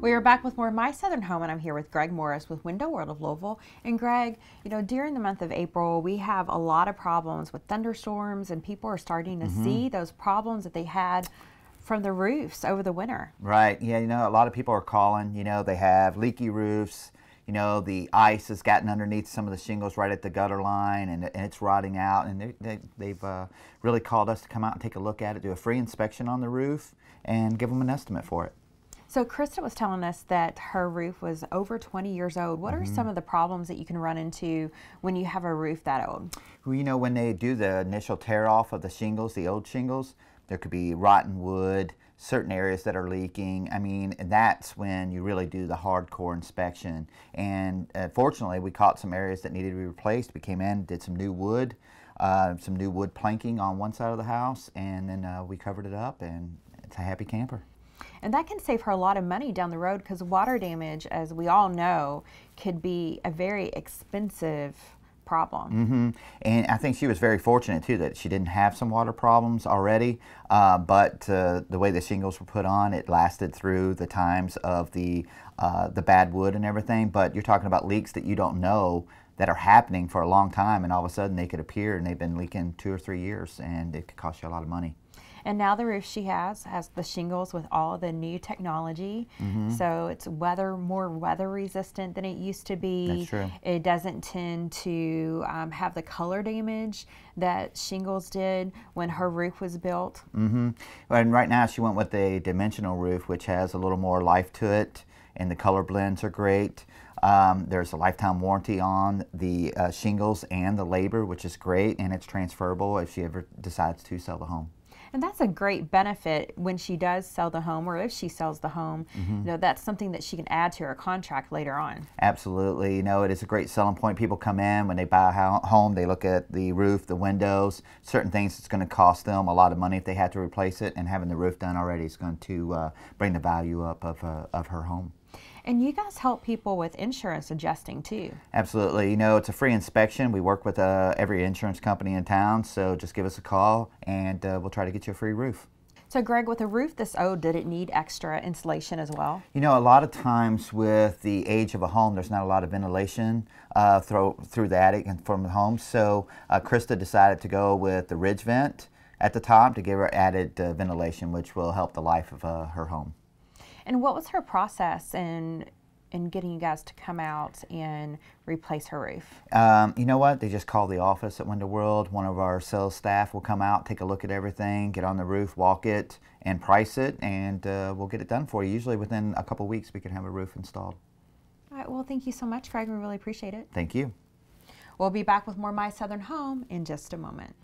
We are back with more My Southern Home, and I'm here with Greg Morris with Window World of Louisville. And Greg, you know, during the month of April, we have a lot of problems with thunderstorms, and people are starting to mm-hmm. see those problems that they had from the roofs over the winter. Right. Yeah, you know, a lot of people are calling. You know, they have leaky roofs. You know, the ice has gotten underneath some of the shingles right at the gutter line, and, and it's rotting out. And they, they, they've uh, really called us to come out and take a look at it, do a free inspection on the roof, and give them an estimate for it. So Krista was telling us that her roof was over 20 years old. What mm -hmm. are mm-hmm. some of the problems that you can run into when you have a roof that old? Well, you know, when they do the initial tear off of the shingles, the old shingles, there could be rotten wood, certain areas that are leaking. I mean, that's when you really do the hardcore inspection. And uh, fortunately, we caught some areas that needed to be replaced. We came in, did some new wood, uh, some new wood planking on one side of the house, and then uh, we covered it up, and it's a happy camper. And that can save her a lot of money down the road because water damage, as we all know, could be a very expensive problem. Mm-hmm. And I think she was very fortunate too that she didn't have some water problems already. Uh, but uh, the way the shingles were put on, it lasted through the times of the uh, the bad wood and everything. But you're talking about leaks that you don't know that are happening for a long time, and all of a sudden they could appear, and they've been leaking two or three years, and it could cost you a lot of money. And now the roof she has has the shingles with all the new technology. Mm-hmm. So it's weather more weather resistant than it used to be. That's true. It doesn't tend to um, have the color damage that shingles did when her roof was built. Mm-hmm. And right now she went with a dimensional roof, which has a little more life to it, and the color blends are great. Um, there's a lifetime warranty on the uh, shingles and the labor, which is great, and it's transferable if she ever decides to sell the home. And that's a great benefit when she does sell the home or if she sells the home. Mm-hmm. You know, that's something that she can add to her contract later on. Absolutely. You know, it is a great selling point. People come in when they buy a home, they look at the roof, the windows, certain things it's going to cost them a lot of money if they have to replace it, and having the roof done already is going to uh, bring the value up of, uh, of her home. And you guys help people with insurance adjusting too. Absolutely. You know, it's a free inspection. We work with uh, every insurance company in town, so just give us a call and uh, we'll try to get you a free roof. So, Greg, with a roof this old, did it need extra insulation as well? You know, a lot of times with the age of a home, there's not a lot of ventilation uh, through, through the attic and from the home. So, uh, Krista decided to go with the ridge vent at the top to give her added uh, ventilation, which will help the life of uh, her home. And what was her process in in getting you guys to come out and replace her roof? Um, you know what? They just call the office at Window World. One of our sales staff will come out, take a look at everything, get on the roof, walk it, and price it, and uh, we'll get it done for you. Usually within a couple weeks, we can have a roof installed. All right. Well, thank you so much, Greg. We really appreciate it. Thank you. We'll be back with more My Southern Home in just a moment.